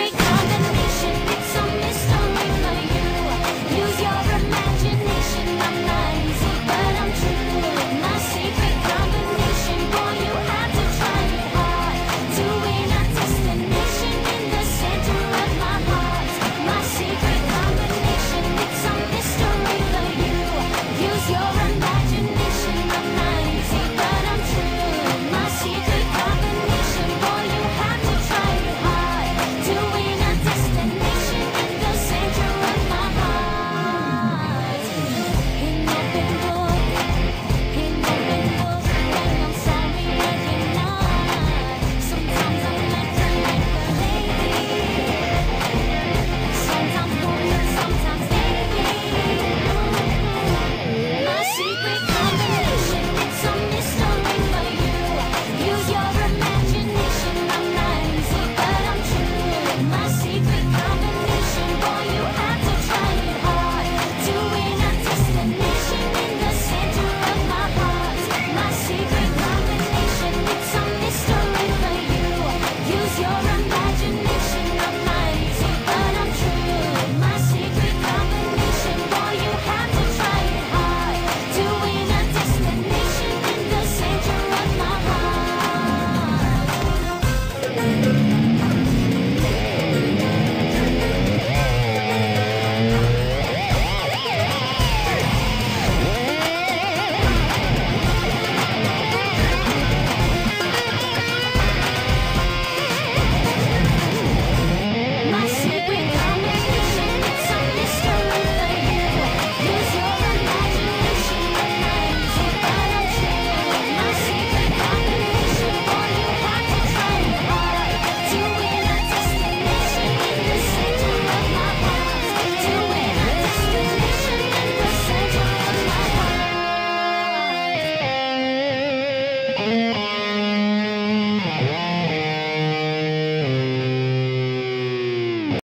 break down